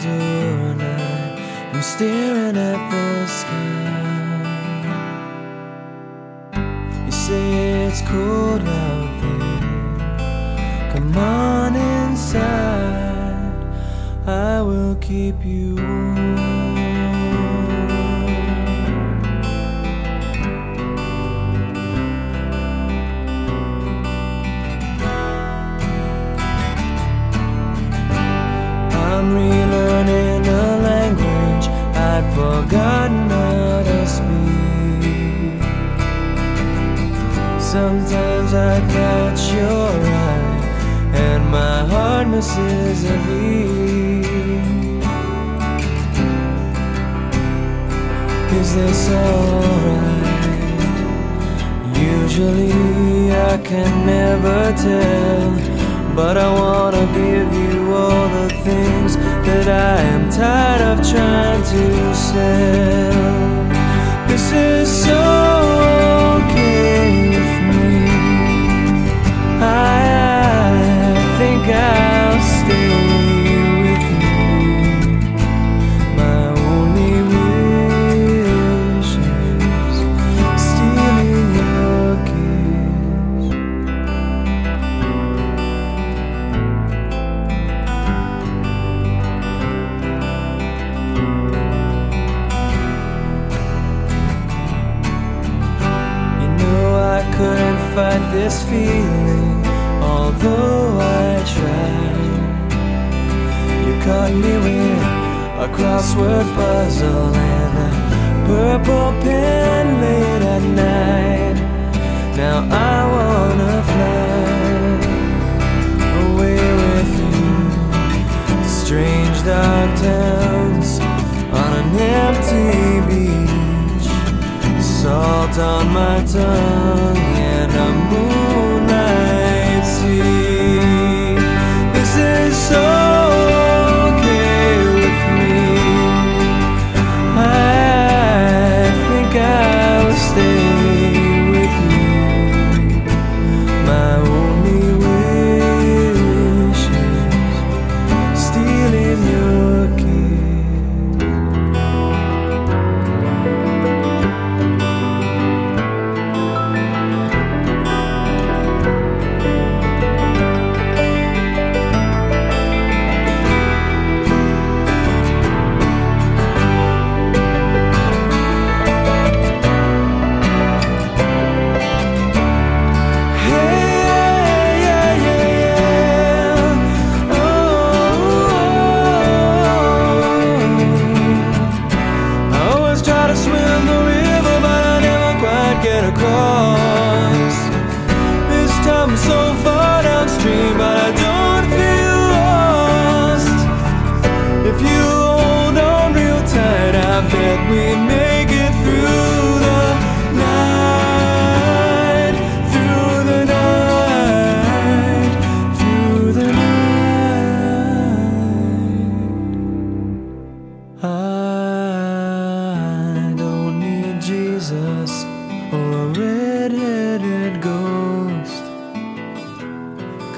door and I am staring at the sky. You say it's cold out there. Come on inside, I will keep you warm. I'm language I'd forgotten how to speak. Sometimes I catch your eye, and my heart misses a beat. Is this alright? Usually I can never tell, but I wanna give you all the things that I tired of trying to sell. This is so fight this feeling, although I tried. You caught me with a crossword puzzle and a purple pen late at night. Now I wanna fly away with you to strange dark towns on an empty beach salt on my tongue and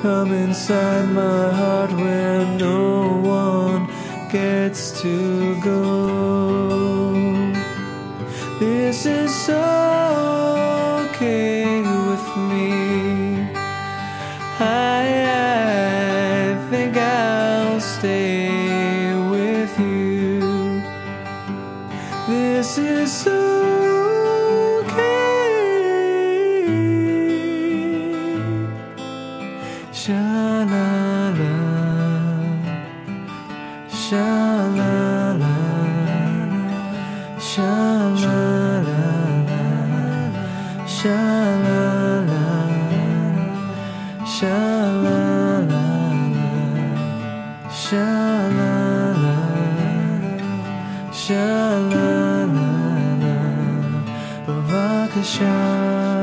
Come inside my heart where no one gets to go. This is okay with me. I, I think I'll stay with you. This is okay. 沙啦啦啦，沙啦啦，沙啦啦啦，沙啦啦，沙啦啦啦，我好想。